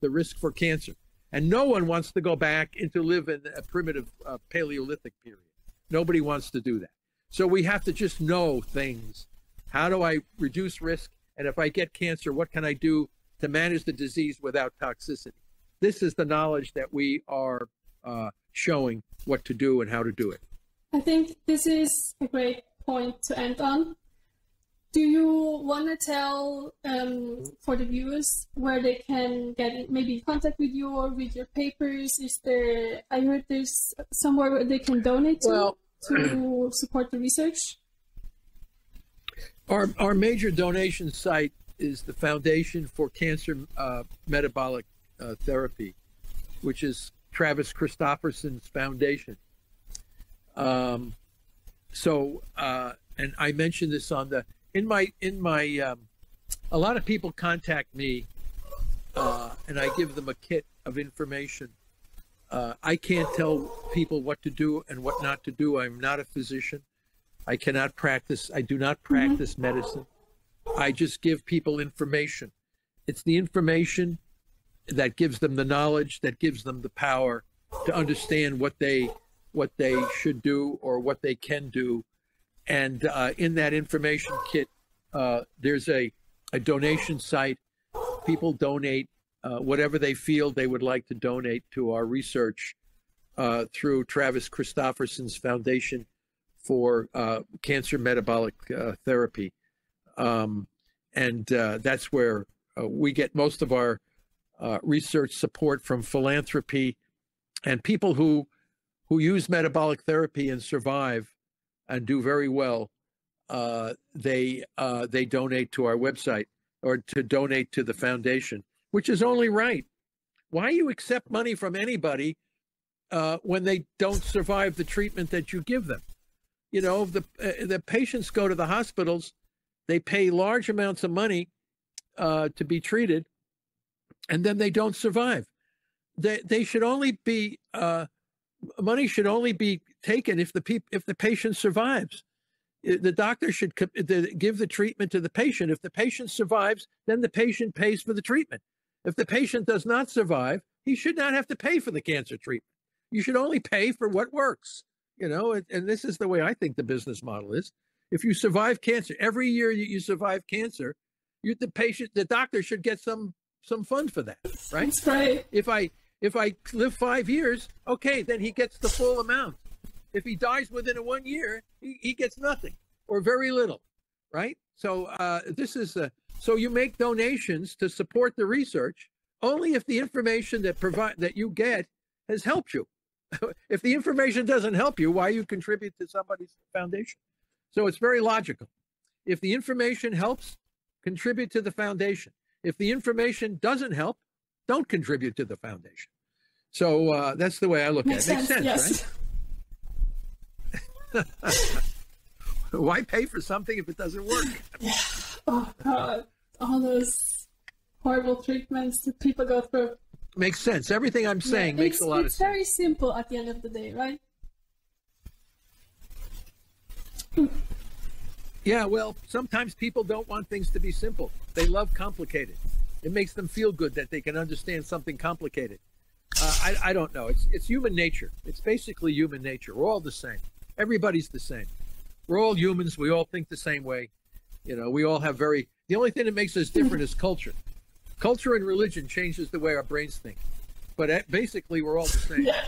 The risk for cancer. And no one wants to go back into live in a primitive uh, Paleolithic period. Nobody wants to do that. So we have to just know things. How do I reduce risk? And if I get cancer, what can I do to manage the disease without toxicity? This is the knowledge that we are uh, showing what to do and how to do it. I think this is a great point to end on do you want to tell um, for the viewers where they can get maybe contact with you or with your papers? Is there? I heard there's somewhere where they can donate to well, to support the research. Our our major donation site is the Foundation for Cancer uh, Metabolic uh, Therapy, which is Travis Christofferson's foundation. Um, so, uh, and I mentioned this on the in my in my um, a lot of people contact me uh, and I give them a kit of information. Uh, I can't tell people what to do and what not to do. I'm not a physician. I cannot practice. I do not mm-hmm. practice medicine. I just give people information. It's the information that gives them the knowledge, that gives them the power to understand what they what they should do or what they can do and uh, in that information kit, uh, there's a, a donation site. People donate uh, whatever they feel they would like to donate to our research uh, through Travis Christofferson's Foundation for uh, Cancer Metabolic uh, Therapy. Um, and that's where we get most of our research support from philanthropy and people who who use metabolic therapy and survive and do very well, uh, they uh, they donate to our website or to donate to the foundation, which is only right. Why you accept money from anybody uh, when they don't survive the treatment that you give them? You know, the uh, the patients go to the hospitals, they pay large amounts of money uh, to be treated, and then they don't survive. They they should only be uh, money should only be taken if the peop, if the patient survives. The doctor should give the treatment to the patient. If the patient survives, then the patient pays for the treatment. If the patient does not survive, he should not have to pay for the cancer treatment. You should only pay for what works. You know, and this is the way I think the business model is. If you survive cancer, every year you survive cancer, you the patient, the doctor should get some some fund for that, right? That's right. If I if I live five years, okay, then he gets the full amount. If he dies within a one year, he, he gets nothing or very little, right? So uh, this is a, so you make donations to support the research only if the information that provide that you get has helped you. if the information doesn't help you, why you contribute to somebody's foundation? So it's very logical. If the information helps, contribute to the foundation. If the information doesn't help, don't contribute to the foundation. So uh, that's the way I look Makes at it. Sense, Makes sense, yes. right? Why pay for something if it doesn't work? Yeah. Oh God, all those horrible treatments that people go through. Makes sense. Everything I'm saying yeah, makes a lot of sense. It's very simple at the end of the day, right? Yeah, well, sometimes people don't want things to be simple. They love complicated. It makes them feel good that they can understand something complicated. Uh, I, I don't know. It's it's human nature. It's basically human nature. We're all the same. Everybody's the same. We're all humans. We all think the same way. You know, we all have very. The only thing that makes us different is culture. Culture and religion changes the way our brains think, but at, basically we're all the same. Yeah.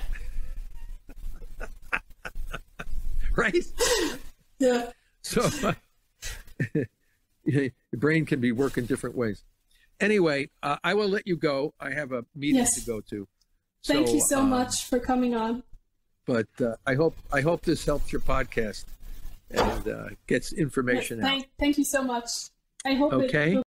right? Yeah. So uh, your brain can be working different ways. Anyway, uh, I will let you go. I have a meeting yes. to go to. Thank so, you so um, much for coming on. But uh, I hope I hope this helps your podcast and uh, gets information thank, out. Thank you so much. I hope Okay. it